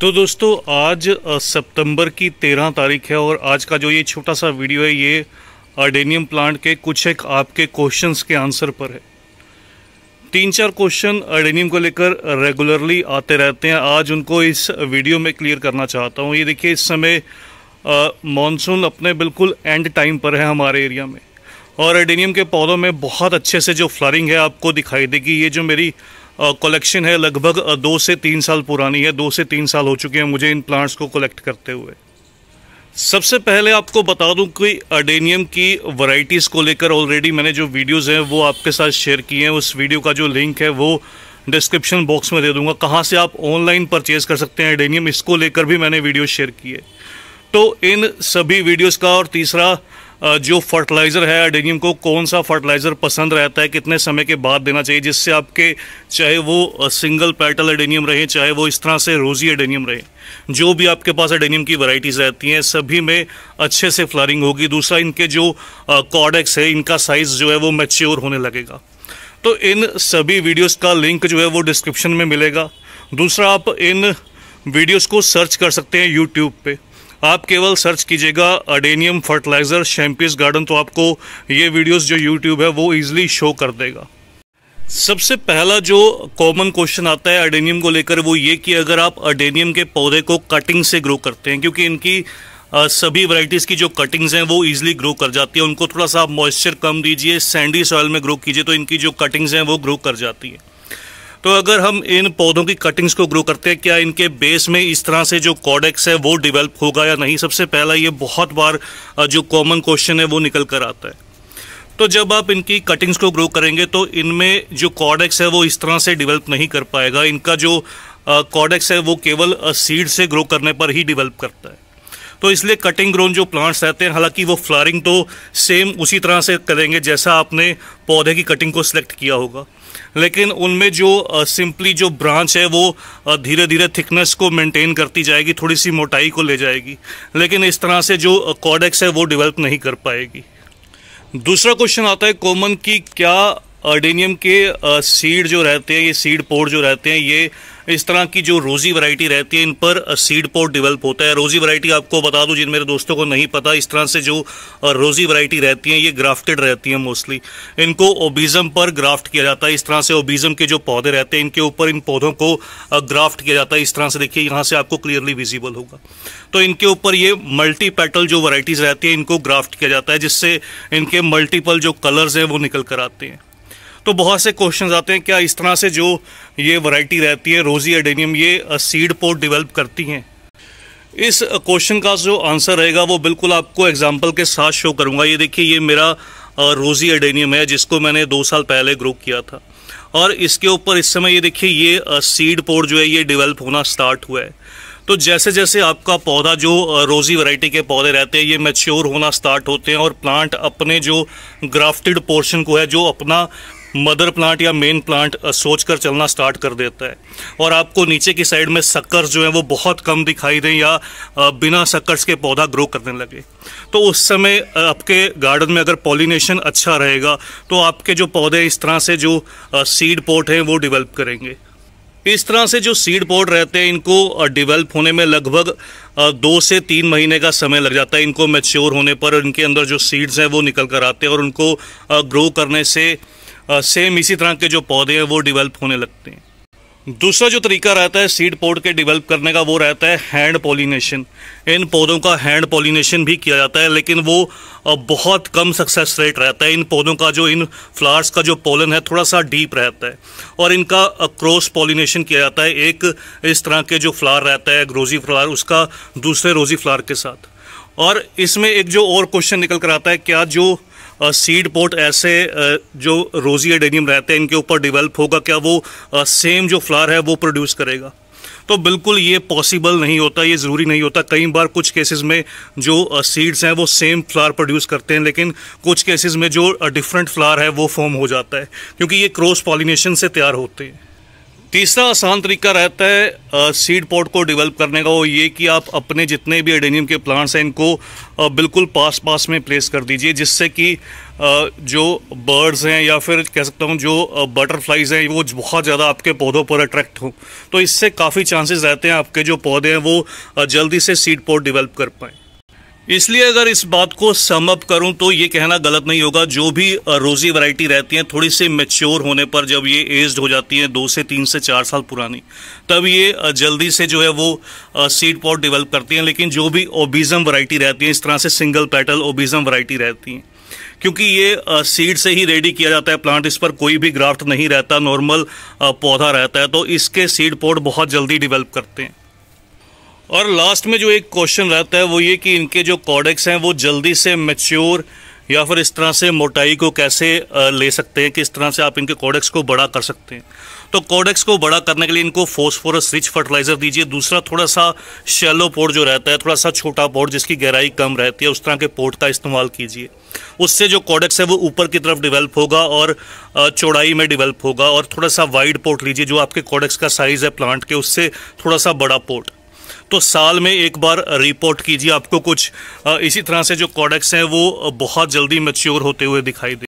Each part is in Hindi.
तो दोस्तों, आज सितंबर की तेरह तारीख है और आज का जो ये छोटा सा वीडियो है, ये अर्डेनियम प्लांट के कुछ एक आपके क्वेश्चंस के आंसर पर है। तीन चार क्वेश्चन अर्डेनियम को लेकर रेगुलरली आते रहते हैं। आज उनको इस वीडियो में क्लियर करना चाहता हूँ। ये देखिए, इस समय मानसून अपने बिल्कुल एंड टाइम पर है हमारे एरिया में। और अर्डेनियम के पौधों में बहुत अच्छे से जो फ्लरिंग है, आपको दिखाई देगी। ये जो मेरी कलेक्शन है, लगभग दो से तीन साल पुरानी है, दो से तीन साल हो चुके हैं मुझे इन प्लांट्स को कलेक्ट करते हुए। सबसे पहले आपको बता दूँ कि अडेनियम की वैरायटीज़ को लेकर ऑलरेडी मैंने जो वीडियोस हैं, वो आपके साथ शेयर किए हैं। उस वीडियो का जो लिंक है, वो डिस्क्रिप्शन बॉक्स में दे दूँगा। कहाँ से आप ऑनलाइन परचेज कर सकते हैं अडेनियम इसको लेकर भी मैंने वीडियो शेयर किए। तो इन सभी वीडियोस का और तीसरा जो फर्टिलाइज़र है एडेनियम को कौन सा फर्टिलाइज़र पसंद रहता है, कितने समय के बाद देना चाहिए, जिससे आपके, चाहे वो सिंगल पैटल एडेनियम रहे, चाहे वो इस तरह से रोज़ी एडेनियम रहे। जो भी आपके पास एडेनियम की वैरायटीज़ रहती हैं, सभी में अच्छे से फ्लारिंग होगी। दूसरा, इनके जो कॉडेक्स है, इनका साइज़ जो है, वो मेच्योर होने लगेगा। तो इन सभी वीडियोस का लिंक जो है, वो डिस्क्रिप्शन में मिलेगा। दूसरा, आप इन वीडियोस को सर्च कर सकते हैं यूट्यूब पे। आप केवल सर्च कीजिएगा अडेनियम फर्टिलाइज़र शैम्पियस गार्डन तो आपको ये वीडियोस जो यूट्यूब है, वो इजीली शो कर देगा। सबसे पहला जो कॉमन क्वेश्चन आता है अडेनियम को लेकर, वो ये कि अगर आप अडेनियम के पौधे को कटिंग से ग्रो करते हैं, क्योंकि इनकी सभी वैरायटीज़ की जो कटिंग्स हैं, वो इजीली ग्रो कर जाती है। उनको थोड़ा सा आप मॉइस्चर कम दीजिए सैंडी सॉइल में ग्रो कीजिए तो इनकी जो कटिंग्स हैं, वो ग्रो कर जाती हैं। तो अगर हम इन पौधों की कटिंग्स को ग्रो करते हैं, क्या इनके बेस में इस तरह से जो कॉडेक्स है, वो डेवलप होगा या नहीं? सबसे पहला ये बहुत बार जो कॉमन क्वेश्चन है, वो निकल कर आता है। तो जब आप इनकी कटिंग्स को ग्रो करेंगे तो इनमें जो कॉडेक्स है, वो इस तरह से डेवलप नहीं कर पाएगा। इनका जो कॉडेक्स है, वो केवल सीड से ग्रो करने पर ही डेवलप करता है। तो इसलिए कटिंग ग्रोन जो प्लांट्स रहते हैं, हालाँकि वो फ्लारिंग तो सेम उसी तरह से करेंगे जैसा आपने पौधे की कटिंग को सिलेक्ट किया होगा। लेकिन उनमें जो सिंपली जो ब्रांच है, वो धीरे धीरे थिकनेस को मेंटेन करती जाएगी थोड़ी सी मोटाई को ले जाएगी। लेकिन इस तरह से जो कॉडेक्स है, वो डेवलप नहीं कर पाएगी। दूसरा क्वेश्चन आता है कॉमन की क्या अर्डेनियम के सीड जो रहते हैं, ये सीड पोर जो रहते हैं, ये इस तरह की जो रोज़ी वैरायटी रहती है, इन पर सीड पोर्ट डेवलप होता है। रोज़ी वैरायटी आपको बता दूँ, जिन मेरे दोस्तों को नहीं पता, इस तरह से जो रोज़ी वैरायटी रहती है, ये ग्राफ्टेड रहती है मोस्टली इनको ओबिज़म पर ग्राफ्ट किया जाता है। इस तरह से ओबिज़म के जो पौधे रहते हैं, इनके ऊपर इन पौधों को ग्राफ्ट किया जाता है। इस तरह से देखिए, यहाँ से आपको क्लियरली विजिबल होगा। तो इनके ऊपर ये मल्टी पेटल जो वराइटीज़ रहती है, इनको ग्राफ्ट किया जाता है, जिससे इनके मल्टीपल जो कलर्स हैं, वो निकल कर आते हैं। तो बहुत से क्वेश्चंस आते हैं, क्या इस तरह से जो ये वैरायटी रहती है रोजी एडेनियम ये सीड पोर्ट डेवलप करती हैं? इस क्वेश्चन का जो आंसर रहेगा, वो बिल्कुल आपको एग्ज़ाम्पल के साथ शो करूँगा। ये देखिए, ये मेरा रोजी एडेनियम है, जिसको मैंने दो साल पहले ग्रो किया था। और इसके ऊपर इस समय ये देखिए, ये सीड पोर्ट जो है, ये डेवलप होना स्टार्ट हुआ है। तो जैसे जैसे आपका पौधा जो रोज़ी वैरायटी के पौधे रहते हैं, ये मैच्योर होना स्टार्ट होते हैं और प्लांट अपने जो ग्राफ्टेड पोर्शन को है, जो अपना मदर प्लांट या मेन प्लांट सोच कर चलना स्टार्ट कर देता है। और आपको नीचे की साइड में सक्कर्स जो है, वो बहुत कम दिखाई दें या बिना सक्कर्स के पौधा ग्रो करने लगे। तो उस समय आपके गार्डन में अगर पॉलिनेशन अच्छा रहेगा तो आपके जो पौधे इस तरह से जो सीड पोर्ट हैं, वो डेवलप करेंगे। इस तरह से जो सीड पोर्ट रहते हैं, इनको डेवलप होने में लगभग दो से तीन महीने का समय लग जाता है इनको मैच्योर होने पर इनके अंदर जो सीड्स हैं, वो निकल कर आते हैं और उनको ग्रो करने से सेम इसी तरह के जो पौधे हैं, वो डिवेल्प होने लगते हैं। दूसरा जो तरीका रहता है सीड पोर्ट के डिवेल्प करने का, वो रहता है हैंड पॉलिनेशन इन पौधों का हैंड पॉलिनेशन भी किया जाता है, लेकिन वो बहुत कम सक्सेस रेट रहता है। इन पौधों का जो, इन फ्लावर्स का जो पोलन है, थोड़ा सा डीप रहता है। और इनका क्रॉस पॉलिनेशन किया जाता है। एक, इस तरह के जो फ्लावर रहता है रोज़ी फ्लावर उसका दूसरे रोज़ी फ्लावर के साथ। और इसमें एक जो और क्वेश्चन निकल कर आता है, क्या जो सीड पोर्ट ऐसे जो रोजी एडेनियम रहते हैं, इनके ऊपर डिवेल्प होगा, क्या वो सेम जो फ्लावर है, वो प्रोड्यूस करेगा? तो बिल्कुल ये पॉसिबल नहीं होता, ये ज़रूरी नहीं होता। कई बार कुछ केसेस में जो सीड्स हैं, वो सेम फ्लावर प्रोड्यूस करते हैं, लेकिन कुछ केसेस में जो डिफरेंट फ्लावर है, वो फॉर्म हो जाता है, क्योंकि ये क्रॉस पॉलिनेशन से तैयार होते हैं। तीसरा आसान तरीका रहता है सीड पॉट को डेवलप करने का वो ये कि आप अपने जितने भी एडेनियम के प्लांट्स हैं इनको आ, बिल्कुल पास पास में प्लेस कर दीजिए जिससे कि जो बर्ड्स हैं या फिर कह सकता हूँ जो बटरफ्लाइज हैं वो बहुत ज़्यादा आपके पौधों पर अट्रैक्ट हों। तो इससे काफ़ी चांसेस रहते हैं आपके जो पौधे हैं वो जल्दी से सीड पॉट डेवलप कर पाएँ। इसलिए अगर इस बात को समअप करूँ तो ये कहना गलत नहीं होगा। जो भी रोज़ी वैरायटी रहती हैं, थोड़ी सी मेच्योर होने पर जब ये एज्ड हो जाती हैं, दो से तीन से चार साल पुरानी, तब ये जल्दी से जो है वो सीड पॉट डेवलप करती हैं। लेकिन जो भी ओबिज़म वैरायटी रहती हैं, इस तरह से सिंगल पेटल ओबिज़म वैरायटी रहती हैं। क्योंकि ये सीड से ही रेडी किया जाता है प्लांट इस पर कोई भी ग्राफ्ट नहीं रहता नॉर्मल पौधा रहता है तो इसके सीड पॉट बहुत जल्दी डिवेल्प करते हैं। और लास्ट में जो एक क्वेश्चन रहता है, वो ये कि इनके जो कॉडेक्स हैं, वो जल्दी से मेच्योर या फिर इस तरह से मोटाई को कैसे ले सकते हैं, किस तरह से आप इनके कॉडेक्स को बड़ा कर सकते हैं। तो कॉडेक्स को बड़ा करने के लिए इनको फोस्फोरस रिच फर्टिलाइज़र दीजिए। दूसरा थोड़ा सा शेलो पोर्ट जो रहता है, थोड़ा सा छोटा पोर्ट जिसकी गहराई कम रहती है, उस तरह के पोर्ट का इस्तेमाल कीजिए। उससे जो कॉडेक्स है, वो ऊपर की तरफ़ डेवलप होगा और चौड़ाई में डेवलप होगा। और थोड़ा सा वाइड पोर्ट लीजिए, जो आपके कॉडेक्स का साइज़ है प्लांट के, उससे थोड़ा सा बड़ा पोर्ट तो साल में एक बार रिपोर्ट कीजिए, आपको कुछ इसी तरह से जो कॉडेक्स हैं, वो बहुत जल्दी मच्योर होते हुए दिखाई दे।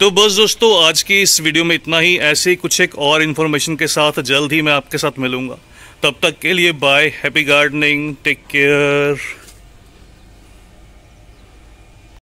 तो बस दोस्तों, आज की इस वीडियो में इतना ही। ऐसे ही कुछ एक और इन्फॉर्मेशन के साथ जल्द ही मैं आपके साथ मिलूँगा। तब तक के लिए bye happy gardening take care